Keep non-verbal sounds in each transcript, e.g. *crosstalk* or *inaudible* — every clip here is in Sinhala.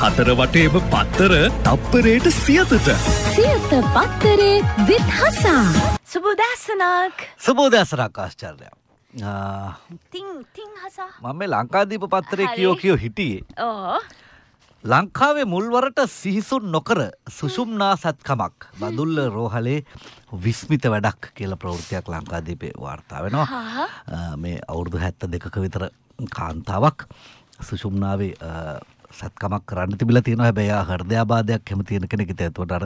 හතර වටේම පත්තර තප්පරයට සියතට. සියත පත්තරේ විත් හසා. සුබදැසනක් සබෝධසරක් ආශ්චර්ය මම මේ ලංකාදීප පත්තරය හරි. කියෝ කියෝ හිටියේ. ඕ ලංකාවේ මුල්වරට සිහිසුන් නොකර සුෂුම්නා සත්කමක් බදුල්ල රෝහලේ විස්මිත වැඩක් කියල ප්‍රවෘතියක් ලංකාදීපේ වාර්තා වෙනවා. මේ අවුරුදු හැත්ත දෙකක විතර කාන්තාවක් සුෂුම්නාවේ අ, සත්කමක් කරන්න තිබිල තියෙන හැබැයි හර්දයාබාධයක් හෙම තියෙන කෙනෙක ඇතුවට අර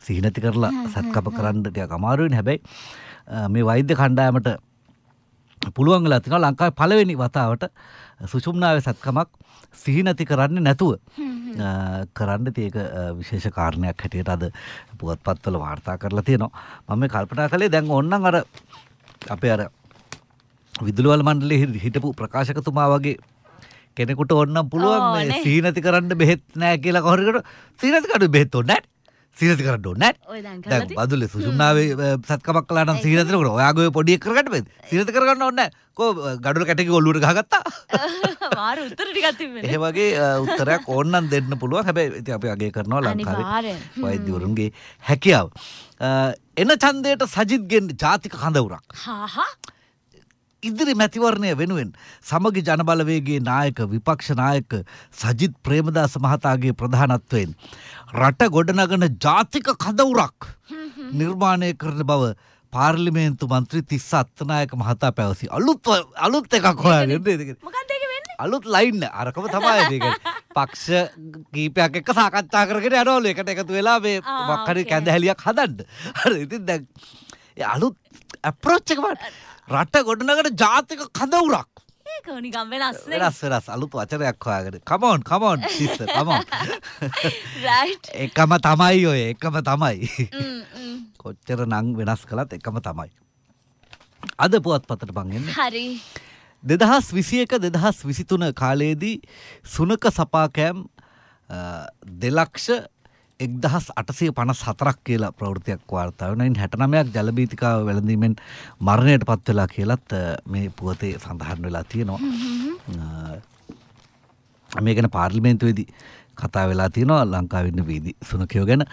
සිහිනති කරලා සත්කප කරන්නටය අමාරුවෙන් හැබැයි අ, මේ වෛද්‍ය කණ්ඩායමට පුළුවන් වෙලා තිනවා ලංකාවේ පළවෙනි වතාවට සුෂුම්නාවේ සත්කමක් සිහිනති කරන්නේ නැතුව. කරන්න තියක විශේෂ කාරණයක් හැටියට අද පුවත්පත්වල වාර්තා කරලා තියෙනවා. මම මේ කල්පනා කළේ දැන් ඔන්නන් අර අපේ අර විදුලවල් මණ්ඩලේ හි- හිටපු ප්‍රකාශකතුමා වගේ කෙනෙකුට ඔන්නම් පුළුවන් මේ නේ. සීනති කරන්න බෙහෙත් නෑ කියලා කොහරකට සීනති කඩු බෙහෙත් ඔන්න සීනති කරන්න ඕන්න ඔය දැන් බදුල සුසුම්නාවේ සත්කමක් කලාන සීනතිනකට ඔයාගේ පොඩිය කරගට බෙද සීනති කරගන්න ඔන්න කෝ ගඩුල කැටක ඔල්ලුට ගත්තා *laughs* මාර උත්තර ටිකක් තිබෙන එහෙ වගේ උත්තරයක් ඕන්නන් දෙන්න පුළුවන්. හැබැයි ඉතින් අපි අගේ කරනවා ලංකාවේ. වෛද්‍යවරුන්ගේ හැකියාව. එන ඡන්දයට සජිත්ගෙන් ජාතික කඳවුරක්. හාහා ඉදිරි මැතිවරණය වෙනුවෙන් සමගි ජනබලවේගේ නායක විපක්ෂ නායක සජිත් ප්‍රේමදාස මහතාගේ ප්‍රධානත්වයෙන් රට ගොඩනගන ජාතික කදවුරක් නිර්මාණය කරන බව පාර්ලිමේන්තු මන්ත්‍රී තිස්ස අත්තනායක මහතා පැවසි අලුත් අලුත් එකක් වෙන්නේ අලුත් ලයින්න අරකම තමයි. *laughs* පක්ෂ කීපයක් එක්ක සාකච්ඡා කරගෙන යනවලු එකට එකතු වෙලා මේ මක්කරි ඕකේ. කැඳහැලියක් හදන්න. *laughs* හරි ඉතින් දැන් අලුත් ඇප්‍රෝච් එක බලන්න. රට ගොඩනගන ජාතික කඳවුරක්. ඒක නිකම් වෙනස් වෙනස් වෙනස් අලුත් වචනයක් හොයාගෙන. on sister come on. Right එකම තමයි ඔය එකම තමයි. කොච්චර නං වෙනස් කළත් එකම තමයි. අද පුවත්පතට බං එන්නේ. හරි දෙදහස් විසි එක දෙදහස් විසිතුන කාලයේදී සුනක සපාකෑම් දෙලක්ෂ එක්දහස් අටසය පනස් හතරක් කියලා ප්‍රවෘතියක් වාර්තාවනයින් හැටනමයක් ජලබීතිකාව වැළඳීමෙන් මරණයට පත් වෙලා කියලත් මේ පුවතේ සඳහන් වෙලා තියෙනවා. මේ ගැන පාර්ලිමේන්තුවේදී කතා වෙලා තියෙනවා ලංකාවන්න වීදි සුනකයෝ ගැන.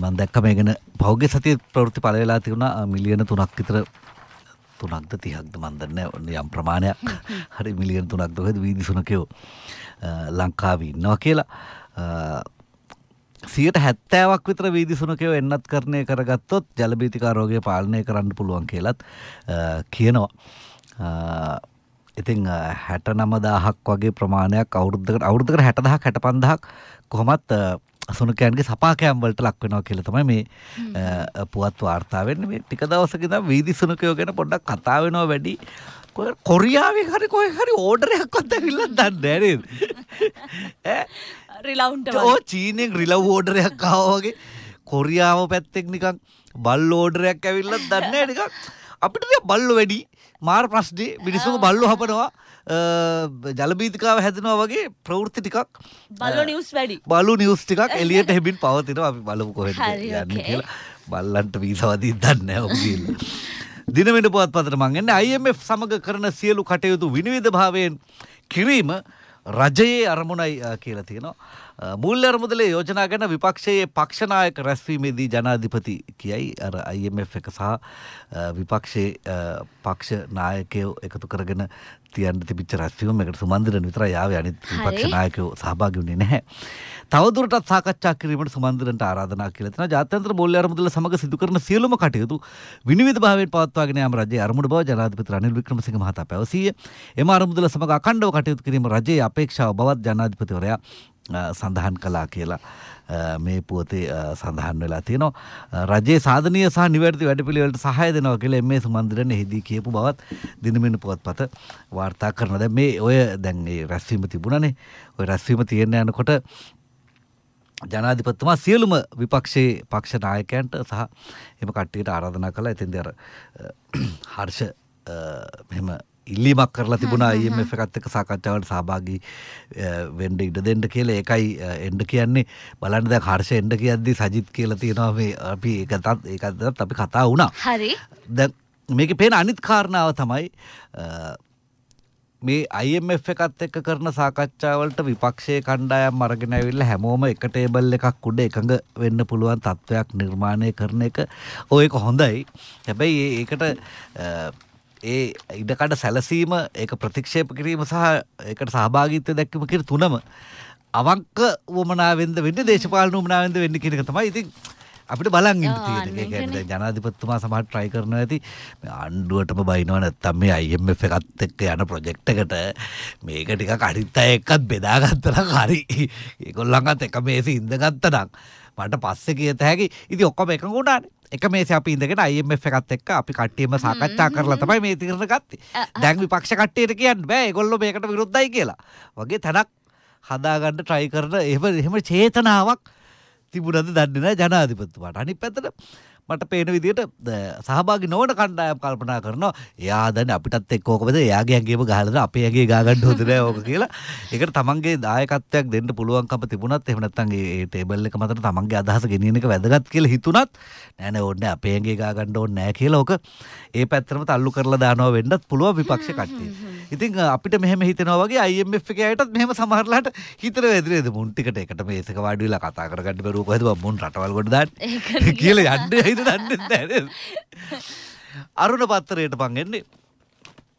මන් දැක්ක මේ ගැන පෞද්ග සතිය ප්‍රවෘති පල වෙලා තිවුණා මිලියන තුනක් විතර තුනක්ද තිහක්ද මන්දන්න ඔන්න යම් ප්‍රමාණයක්. හරි මිලියන තුනක් දොහෙද වීදි සුනකයෝ ලංකාව ඉන්නවා කියලා සියට හැත්තෑවක් විතර වීදි සුනකයෝ එන්නත් කරණය කරගත්තොත් ජලබීතිකාරෝගය පාලනය කරන්න පුළුවන් කියලත් කියනවා. ඉතිං හැට නමදාහක් වගේ ප්‍රමාණයක් අවුරුද්ධකට අවුරුද්ධකට හැටදහක් හැට පන්දහක් කොහොමත් සුනකයන්ගේ සපාකයම් වලට ලක් වෙනවා කියලා තමයි මේ පුවත් වාර්තාවෙන් මේ ටික දවසකිද වීදි සුනකයෝ ගැන පොඩ්ඩක් කතා වෙනවා වැඩි කොරියාවේ හරි කොය හරි ඕඩරයක් කොත්ත විල්ල දන්න ඇ රිලවුන්ට ඕ චීනෙන් රිලව් ෝඩරයක් කාවගේ කොරියාව පැත්තෙක් නිකං බල් ෝඩරයක් ඇවිල්ලත් දන්න නිකක් අපිට බල්ලු වැඩි. මාර් ප්‍රශ්්ඩේ මිනිස්සුක බල්ලු හපනවා. ජලබීතිකාව හැදෙනවා වගේ ප්‍රවෘත්ති ටිකක්. බලෝ නිවස් වැඩි. බලු නිවස් ටිකක් එලියට හැබින් පවතින අපි බලපු කොහෙට හරි, යන්න. කියලා. බල්ලන්ට වීසවදී දන්න ඔගිල්ල. *laughs* දිනවෙන පුවත් පතර මංගන්න IMF සමඟ කරන සියලු කටයුතු විනිවිධ භාවයෙන් කිරීම රජයේ අරමුණයි අ, කියලා තියෙනවා. අ, මුල්ල අරමුදලේ යෝජනා ගැන විපක්ෂයේ පක්ෂනායක රැස්වීමේදී ජනාධිපති කියයි අර IMF එක සහ විපක්ෂයේ පක්ෂ නායකයෝ එකතු කරගෙන තියන්න තිබිච්ච රැස්වීම එකට සුමන්දිරන් විතර යාව අනිත්. විපක්ෂ නායකයෝ සහභාගී වුණේ නැහැ. තවදුරටත් සාකච්ඡා කිරීමට සුමන්දිරන්ට ආරාධනා කියලා තියෙනවා. ජාත්‍යන්තර මූල්‍ය අරමුදල සමග සිදු කරන සියලුම කටයුතු විනිවිධ භාවයෙන් පවත්වාගෙන යාම රජයේ අරමුණ බව ජනාධිපති රනිල් වික්‍රමසිංහ මහතා පැවසීය. එම අරමුදල සමග අඛණ්ඩව කටයුතු කිරීම රජයේ අපේක්ෂාව බවත් ජනාධිපතිවරයා සඳහන් කළා කියලා අ, මේ පුවතේ අ, සඳහන් වෙලා තියෙනවා. අ, රජයේ සාධනීය සහ නිවැරදි වැඩපිළිවෙලට සහාය දෙනවා කියලා එම්.ඒ. සුමන්දිරන් එහිදී කියපු බවත් දිනමින පුවත්පත වාර්තා කරනවා. දැන් මේ ඔය දැන් ඒ රැස්වීම තිබුණනේ. ඔය රැස්වීම තියෙන්න යනකොට ජනාධිපත්තුමා සියලුම විපක්ෂයේ පක්ෂ නායකයන්ට සහ එම කට්ටියට ආරාධනා කලා ඇතින්ද අර හර්ෂ මෙම ඉල්ලීමක් කරලා තිබුණා. IMF එකත් එක්ක සාකච්ඡාවට සහභාගී අ, වෙන්න ඉඩ දෙන්න කියලා ඒකයි අ, එන්න කියන්නේ. බලන්න දැන් හර්ෂ එන්න කියද්දි සජිත් කියලා තියෙනවා මේ අපි ඒකටත් ඒකටත් අපි කතා වුණා. හරි. දැන් මේකේ පේන අනිත් කාරණාව තමයි මේ IMF එකත් එක්ක කරන සාකච්ඡාවලට විපක්ෂයේ කණ්ඩායම් අරගෙන ඇවිල්ලා හැමෝම එක ටේබල් එකක් උඩ එකඟ වෙන්න පුළුවන් තත්ත්වයක් නිර්මාණය කරන එක. ඔය එක හොඳයි. හැබැයි ඒකට ඒ ඉඩකඩ සැලසීම ඒක ප්‍රතික්ෂේප කිරීම සහ ඒකට සහභාගීත්වය දැක්වීම කියන තුනම අවංක වමනාවෙන්ද වෙන්න දේශපාලන වමනාවෙන්ද වෙන්න කියන එක තමයි ඉතින් අපිට බලන් ඉන්න. ඒ ජනාධිපතිතුමා සමහර try කරනවා ඇති මේ ආණ්ඩුවටම බයිනවා නැත්තම් මේ IMF එකත් එක්ක යන ප්‍රොජෙක්ට් එකට මේක ටිකක් අනිත් අය එක්කත් බෙදාගත්තා නම් හරි. ඒගොල්ලන්ගත් එක මේසෙ ඉඳගත්තා නම් මට පස්සේ කියත හැකි. ඉතින් ඔක්කොම එකඟ වුණානේ. එක මේසේ අපි ඉඳගෙන IMF එකත් එක්ක අපි කට්ටියම සාකච්ඡා කරලා තමයි මේ තීරණ ගත්තේ. දැන් විපක්ෂ කට්ටියට කියන්න බෑ ඒගොල්ලෝ මේකට විරුද්ධයි කියලා. වගේ තැනක් හදාගන්න try කරන එහෙම එහෙම චේතනාවක් තිබුණද දන්නේ නැහැ ජනාධිපතිතුමාට. අනිත් පැත්තට මට පේන විදිහට ද- සහභාගී නොවන කණ්ඩායම් කල්පනා කරනවා එයා දැන් අපිටත් එක්ක ඕකමද එයාගේ ඇඟේම ගහලා අපේ ඇඟේ ගා ගන්න හොඳ නෑ ඕක කියලා. ඒකට තමන්ගේ දායකත්වයක් දෙන්න පුළුවන්කම තිබුණත් එහෙම නැත්නම් ඒ ඒ ටේබල් එක මතට තමන්ගේ අදහස ගෙනියන එක වැදගත් කියලා හිතුණත් නෑ නෑ ඕනේ නෑ, අපේ ඇඟේ ගා ගන්න ඕනේ නෑ කියලා ඕක ඒ පැත්තටම තල්ලු කරලා දානවා වෙන්නත් පුළුවන් විපක්ෂ කට්ටිය. ඉතින් අපිට මෙහෙම හිතෙනවා වගේ IMF එකේ අයටත් මෙහෙම සමහරලාට හිතන වැදිරේද මුන් ටිකට එකට මේසක වාඩි වෙලා කතා කරගන්න බැරුව කොහෙද මුන් රටවල් කොට දාන්නේ. *laughs* කියලා යන්නේ හිත දන්නේ නැහැ? අරුණ පත්තරයට පන් එන්නේ.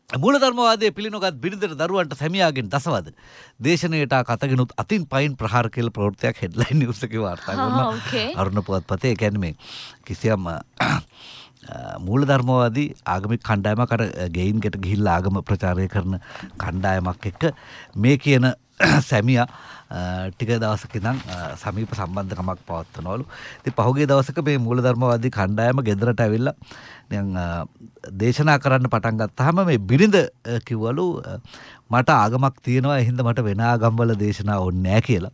මූලධර්මවාදයේ පිළිනොගත් බිරිඳට දරුවන්ට සැමියාගෙන් දසවද. දේශනයට කතගෙනුත් අතින් පයින් ප්‍රහාර කියල ප්‍රවෘත්තියක් හෙඩ්ලයින් නිවස එකේ වාර්තා ඕකේ. අරුණ පුවත්පතේ කියන්නේ මේ කිසියම් මූලධර්මවාදී ආගමික කණ්ඩායමක් අර ගෙයින්කට ගිහිල්ලා ආගම ප්‍රචාරය කරන කණ්ඩායමක් එක්ක මේ කියන *clears throat* සැමියා ටික දවසක ඉඳන් සමීප සම්බන්ධකමක් පවත්වනවලු. ඉතින් පහුගිය දවසක මේ මූලධර්මවාදී කණ්ඩායම ගෙදරට ඇවිල්ලා අ, දේශනා කරන්න පටන් ගත්තාම මේ බිරිඳ කිව්වලු මට ආගමක් තියෙනවා ඒ හින්දා මට වෙන ආගම්වල දේශනා ඕනේ නැහැ කියලා.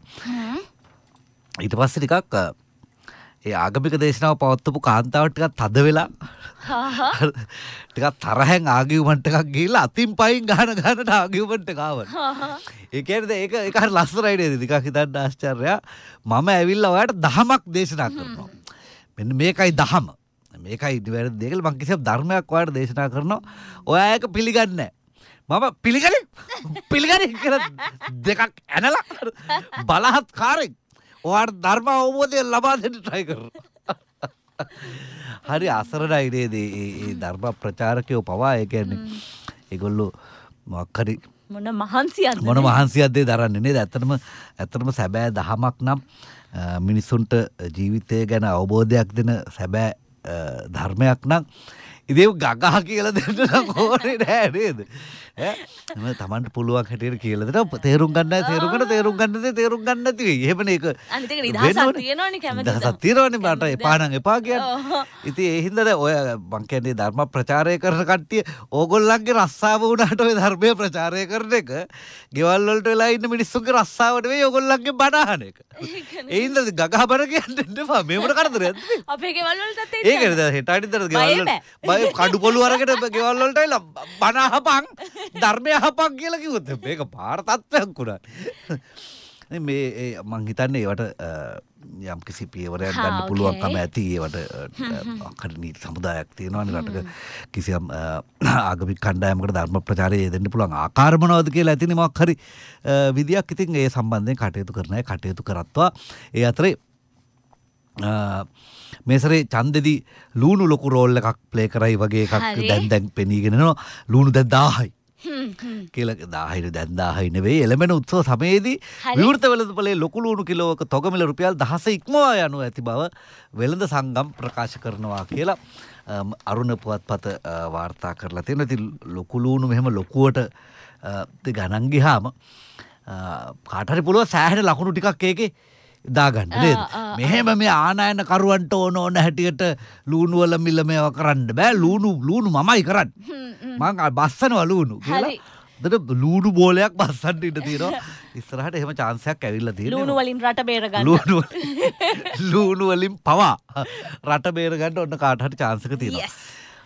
ඊට පස්සේ ටිකක් ඒ ආගමික දේශනාව පවත්වපු කාන්තාවට ටිකක් තද වෙලා ටිකක් තරහෙන් ආගියුමන්ට් එකක් ගිහිල්ලා අතින් පයින් ගහන ගහනට ආගියුමන්ට් එක ආවා. ඒ කියන්නේ ඒක ඒක හරි ලස්සනයි නේද? ටිකක් හිතන්න ආශ්චර්යයක්. මම ඇවිල්ලා ඔයාලට දහමක් දේශනා කරනවා. මෙන්න මේකයි දහම. මේකයි නිවැරදි දේ කියලා මම කිසියම් ධර්මයක් ඔයාලට දේශනා කරනවා. ඔයා ඒක පිළිගන්නේ නැහැ. මම පිළිගන්නේ *laughs* පිළිගන්නේ කියලා දෙකක් ඇනලා බලහත්කාරයෙන් ඔයාට ධර්ම අවබෝධය ලබා දෙන්න try කරනවා. හරි අසරණයි නේද? ඒ ධර්ම ප්‍රචාරකයෝ පවා ඒ කියන්නේ ඒගොල්ලෝ මොකක් හරි මොන මහන්සියක්ද මොන මහන්සියක්දේ දරන්නේ නේද? ඇත්තටම ඇත්තටම සැබෑ දහමක් නම් අ, මිනිස්සුන්ට ජීවිතය ගැන අවබෝධයක් දෙන සැබෑ ධර්මයක් නම් ඉදේ ගගහ කියල දෙන්න නම් ඕනේ නෑ නේද? ඈ? එම තමන්ට පුළුවන් හැටියට කියලදට තේරුම් ගන්න තේරුම්ගට තේරුම් ගන්නද තේරුම් ගන්න තිවේ ඒපන එක මට දැන්- එපානං එපා කියන්න. ඉති එහින්දද ඔය බංකන්නේ ධර්ම ප්‍රචාරය කරන කට්ටිය ඕගොල්ලන්ගේ රස්සාාව වුණට ඔය ධර්මය ප්‍රචාරය කරන එක ගෙවල්ලට වෙලා ඉන්න මිනිස්සුන්ගේ රස්සාාවට වේ ඔගොල්ලන්ගේ බනාහන එක. එයින්ද ගහ බර කියන්න එපා. මේමට කරදර අපේ ගෙවල් වලටත් ඒකද හෙට අනිතර බය බය කඩු පොළු අරකට ගෙවල්ලට එල බනහපං ධර්මය හපක් කියලා කිවොත් මේක පාර්තත්වයක් වුණා මේ ඒ මං හිතන්නේ ඒවට යම් කිසි පියවරයක් ගන්න පුළුවන්කම. ඇති. ඒවට අකට නීති සමුදායක් තියෙනවානි රටක. කිසියම් ආගමික කණ්ඩායමකට ධර්ම ප්‍රචාරය දෙන්න පුළුවන් ආකාරමනවද කියලා ඇතින මක් හරි විදියක්. ඉතින් ඒ සම්බන්ධයෙන් කටයුතු කරන අය කටයුතු කරත්වා. ඒ අතරේ මේසරේ චන්දෙදි ලූුණු ලොකු රෝල්ල එකක් ප්ලේ කරයි වගේ එකක්. දැන් දැන් පෙනීගෙනවා ලූුණු දැන් දාහයි කියල දාහිර දැන්දාහයි නෙවෙයි එළමෙන උත්සව සමයේදී හරි. විවෘත වෙළඳපොලේ ලොකුලුණු කිලෝක තොගමිල රුපියල් දහස ඉක්මවා යනු ඇති බව වෙළඳ සංගම් ප්‍රකාශ කරනවා කියලා අරුණ පුවත්පත අ, වාර්තා කරලා තියෙන ති ලොකුලූුණු මෙහෙම ලොකුවට අ, ති ගණන් ගිහාම අ, කාටරි පුළුව සෑහෙන ලකුණු ටිකක් ඒකේ දාගන්න නේද? මෙහෙම මේ ආනායන කරුවන්ට ඕන ඕන හැටියට ලූුණුවල මිල්ල මේව කරන්න බෑ. ලූුණු ලූුණු මමයි කරන්න. මං බස්සනවා ලූුණු කියලා. හරි. දට ලූඩු බෝලයක් බස්සන්ට ඉට තියෙනවා. *laughs* ඉස්සරහට එහෙම චාන්සයක් ඇවිල්ල තියෙන ලූුණු වලින් රට බේරගන්න ලූුණු *laughs* ලූුණු වලින් පවා රට බේරගන්න ඔන්න කාටහට චාන්සක තියෙන Yes.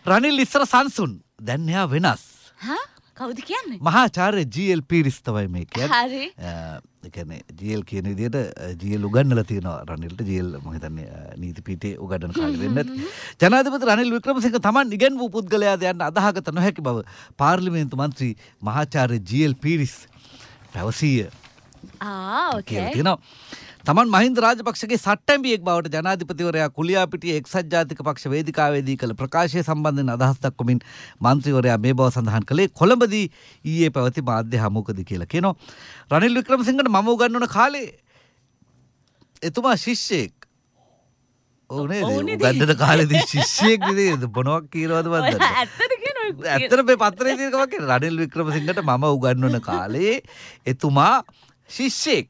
රනිල් ඉස්සර සංසුන් දැන් එයා වෙනස්. හා? කවුද කියන්නේ? මහාචාරය ජල් පිරිස්තවයි මේ හරි. එකන ජල් කියන විදියට ජියල් උගන්නල තියෙන රනිල්ට. ජියල් මහිතන්නේ නීති පිටේ උගඩන කාල වෙන්න ජනාධපත රනිල් වික්‍රමසික තමන් ඉගැන් වූ පුද්ගලයා යන්න අදහගත නොහැකි බව පාර්ලිමේන්තු මන්ත්‍රී මහාචාරය ජල් පිරිස් පැවසීය තියෙනවා. තමන් මහින්ද රාජපක්ෂගේ සට්ටැම්බියෙක් බවට ජනාධිපතිවරයා කුලියාපිටිය එක්සත් ජාතික පක්ෂ වේදිකාවේදී කළ ප්‍රකාශය සම්බන්ධයෙන් අදහස් දක්වමින් මන්ත්‍රීවරයා මේ බව සඳහන් කළේ කොළඹදී ඊයේ පැවති මාධ්‍ය හමුවකදී කියලා කියනවා. රනිල් වික්‍රමසිංහට මම උගන්වන කාලේ එතුමා ශිෂ්‍යයෙක් ඕනේ ගන්ඩට කාලෙදී ශිෂ්‍යයෙක් විදිහට මොනවක් කියනවද මන්ද ඇත්තද ඇත්තර මේ පත්තරේ තියකමක් රනිල් වික්‍රමසිංහට මම උගන්වන කාලේ එතුමා ශිෂ්‍යයෙක්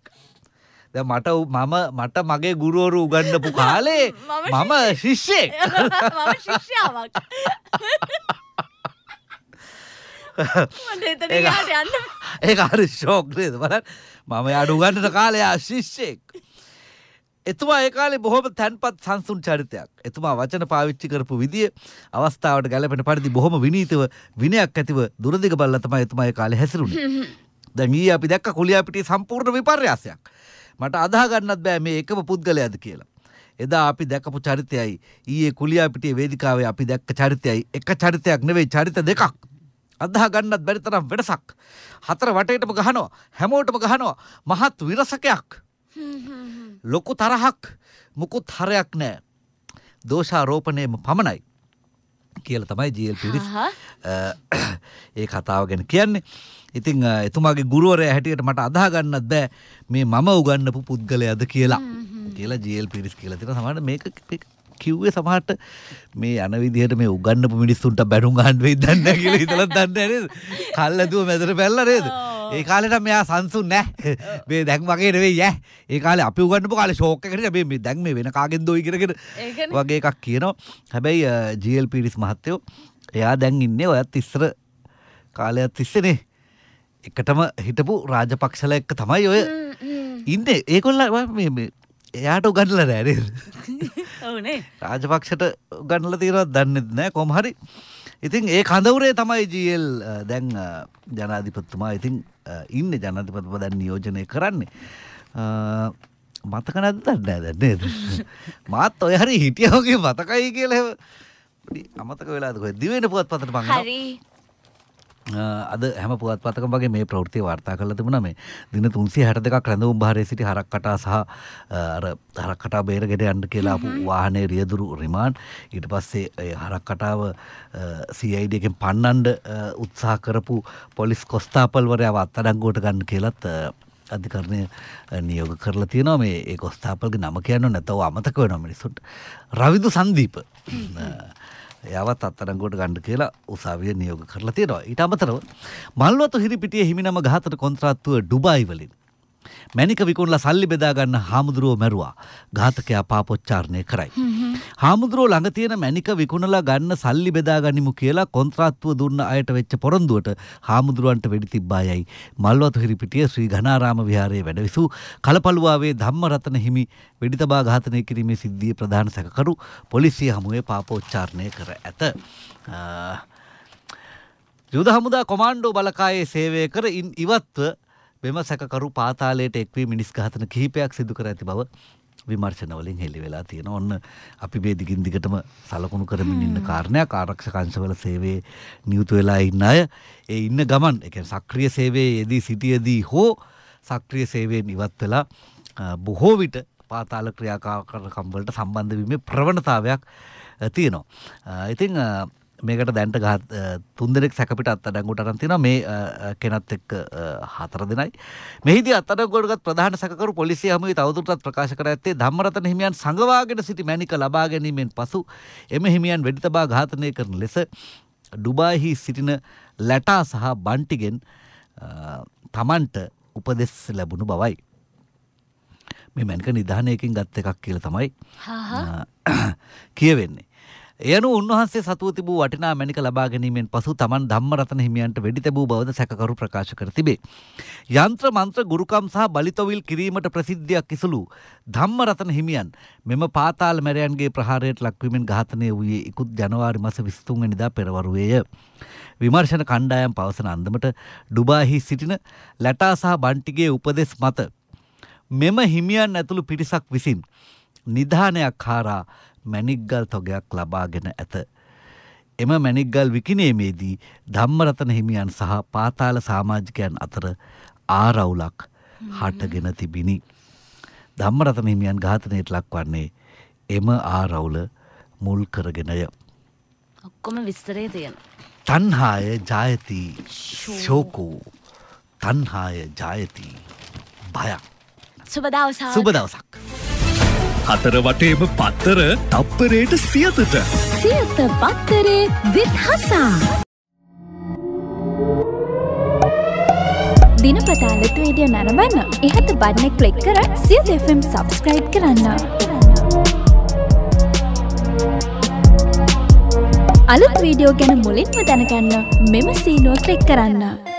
දැන් මට මම මට මගේ ගුරුවරු උගන්නපු කාලේ *laughs* මම *laughs* *laughs* යන්න ඒ හරි ශෝක්නේද බලන්න. මම අඩු ගන්නට කාලයා ශිෂ්‍යයෙක් එතුමා ඒ කාලේ බොහොම තැන්පත් සංසුන් චරිතයක්. එතුමා වචන පාවිච්චි කරපු විදිය අවස්ථාවට ගැලපෙන පරිදි බොහොම විනීතව විනයක් ඇතිව දුරදිග බල්ලා තමයි එතුමා ඒ කාලේ හැසිරුණේ. දැන් ඊයේ අපි දැක්ක කුලියාපිටියේ සම්පූර්ණ විපර්යාසයක්. මට අදාහ ගන්නත් බෑ මේ එකම පුද්ගලයාද කියලා. එදා අපි දැකපු චරිතයයි ඊයේ කුලියාපිටියේ වේදිකාවේ අපි දැක්ක චරිතයයි එක චරිතයක් නෙවෙයි චරිත දෙකක්. අදහා ගන්නත් බැරි තරම් වෙනසක්. හතර වටේටම ගහනවා හැමෝටම ගහනවා මහත් විරසකයක්. ලොකු තරහක් මුකුත් හරයක් නෑ. දෝෂාරෝපනයම පමණයි කියල තමයි ජල් පිරිස්. ඒ කතාව ගැන කියන්නේ. ඉතිං එතුමාගේ ගුරුවරය හැටියට මට අදාගන්නත් බෑ මේ මම උගන්නපු පුද්ගලයද කියලා. කියලා ජල් පිරිස් කියල තින සමට මේක කිව්වේ සමහට මේ යන විදිහට මේ උගන්නපු මිනිස්සුන්ට බැනුම් හන්වේ දන්න කියල හිතල දන්න කල්ලදුව මැදර පැල්ලරේද ඒ කාලෙට මෙයා සංසුන් නෑ. මේ දැන් වගේ නෙවේ යෑ ඒ කාල අපි උගන්නපු කාල ශෝකකට මේ දැන් මේ වෙන කාගෙන් දොයි කරකට ඒකනේ. වගේ එකක් කියනවා. හැබැයි ජල් පිරිස් මහත්තයෝ එයා දැන් ඉන්නේ ඔයත් ඉස්සර කාලයක් තිස්සනේ එකටම හිටපු රාජපක්ෂල එක්ක තමයි ඔය ඉන්න. ඒකොල්ල එයාට උගන්නල රෑරේ *laughs* ඔවනේ රාජපක්ෂට ගන්නල තීරවත් දන්නෙත් නෑ. කොමහරි ඉතින් ඒ කඳවුරේ තමයි ජල් දැන් ජනාධිපත්තුමා. ඉතින් ඉන්න ජනධිපත්ම දැන් නියෝජනය කරන්නේ. අ, මතක නැද දන්න දැන්නේද මාත් ඔය හරි හිටියෝගේ මතකයි කියල අමතක වෙලාදක දිවෙන පුවත් පතට පඟ හරි. අද හැම පුවත් පතක වගේ මේ ප්‍රෘතිය වාර්තා කල තිබුණ. මේ දින තුන්සේ හැට දෙකක් රැඳවුම් භාරය සිටි හරක් කටා සහ අර හරක් කටා බේරගෙට යන්න කියලාපු වාහනය රියදුරු රිමාන් ඊට පස්සේ ඒ හරක් කටාව සයිඩයකෙන් පන්නන්ඩ උත්සාහ කරපු පොලිස් කොස්ථාපල්වරයාව අත්තඩංගෝට ගන්න කියලත් අධිකරණය නියෝග කරලා තියෙනවා. මේ ඒ කොස්ථාපල්ගේ නම කියන්න නැතව අමතක වෙන මිනිසුට රවිදු සන්දීප යවත් අත්තරංගොට ගණ්ඩ කියලා උසාවිය නියෝග කරලා තියෙනවා. ඊට අමතරව මල්වතු හිරිපිටිය හිමිනම ගහතට කොන්ත්‍රාත්තුව ඩුබයි වලින් මැනික විකුණලා සල්ලි බෙදාගන්න හාමුදුරුව මැරුවා ඝාතකයා පාපොච්චාරණය කරයි. හාමුදුරුව ළඟ තියෙන මැනික විකුණලා ගන්න සල්ලි බෙදාගනිමු කියලා කොන්ත්‍රාත්තුව දුන්න අයට වෙච්ච පොරොන්දුවට හාමුදුරුවන්ට වෙඩි තිබ්බායයි මල්වතු හිරිපිටිය ශ්‍රී ගනාරාම විහාරයේ වැඩවිසූ කලපළුවාවේ ධම්මරතන හිමි වෙඩිතබා ඝාතනය කිරීමේ සිද්ධිය ප්‍රධාන සැකකරු පොලිසිය හමුවේ පාපෝච්චාරණය කර ඇත. අ, යුද හමුදා කොමාන්්ඩෝ බලකායේ සේවය කර ඉන් ඉවත්ව මෙම සැකරු පාතාලයට එක්වී මිනිස් ගහතන කිහිපයක් සිදු කර ඇති බව විමර්ශනවලින් හෙළි වෙලා තියෙන ඔන්න අපි මේ දිගින් දිගටම සලකුණු කරමින් ඉන්න කාරණයක්. ආරක්ෂකංශවල සේවේ නියුතු වෙලා ඉන්න අය ඒ ඉන්න ගමන් එක සක්‍රිය සේවේ යෙදී සිටියදී හෝ සක්‍රිය සේවයෙන් ඉවත් වෙලා බොහෝ විට පාතාල ක්‍රියාකාරකම්වලට සම්බන්ධ වීමේ ප්‍රවණතාවයක් තියෙනවා. අ, මේකට දැන්ට ගත් තුන්දෙනෙක් සැකපිට අත්තඩංගුට අරන්තින මේ අ, අ, කෙනත් එක්ක අ, හතර දෙනයි. මෙහිද අත්තඩගොඩගත් ප්‍රධාන සැකරු පොලිසිය හමුවේ තවදුරටත් ප්‍රකාශ කර ඇත්තේ ධම්මරතන හිමියන් සංගවාගෙන සිටි මැනික ලබා ගැනීමෙන් පසු එම හිමියන් වෙඩිතබා ඝාතනය කරන ලෙස ඩුබායිහි සිටින ලැටා සහ බන්ටිගෙන් තමන්ට උපදෙස් ලැබුණු බවයි. මේ මැනික නිධානයකින් ගත්ත එකක් කියල තමයි *coughs* කියවෙන්නේ. එයනු උන්වහන්සේ සතුව තිබූ වටිනා මැනික ලබා ගැනීමෙන් පසු තමන් ධම්මරතන හිමියන්ට වෙඩි තැබූ බවද සැකකරු ප්‍රකාශ කර තිබේ. යන්ත්‍ර මන්ත්‍ර ගුරුකම් සහ බලිතොවිල් කිරීමට ප්‍රසිද්ධියක් කිසුළු ධම්මරතන හිමියන් මෙම පාතාල මැරයන්ගේ ප්‍රහාරයට ලක්වීමෙන් ඝාතනය වූයේ ඉකුත් ජනවාරි මස විස්තුන්ගනිදා පෙරවරුවේය. විමර්ශන කණ්ඩායම් පවසන අන්දමට ඩුබාහි සිටින ලැටා සහ බන්ටිගේ උපදෙස් මත මෙම හිමියන් ඇතුළු පිරිසක් විසින් නිධානයක් හාරා මැනික්ගල් තොගයක් ලබාගෙන ඇත. එම මැනික්ගල් විකිනීමේදී ධම්මරතන හිමියන් සහ පාතාල සාමාජිකයන් අතර ආරවුලක් හටගෙන තිබිණි. ධම්මරතන හිමියන් ඝාතනයට ලක්වන්නේ එම ආරවුල මුල් කරගෙනය. ඔක්කොම විස්තරේ තියෙන. තන්හාය ජායති ශෝකෝ තන්හාය ජායති බයක් සුබ දවසා සුබ දවසක්. හතර වටේම පත්තර තප්පරයට සියතට. සියත පත්තරේ විත් හසා. දිනපතාලට වීඩියෝ නරඹන්න. ඉහත බන්න කලික් කර සිය දෙෆම් සබස්ක්‍රයිබ් කරන්න. අලුත් වීඩියෝ ගැන මුලින්ම දැනගන්න මෙම සීනුව කලික් කරන්න.